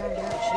turned out.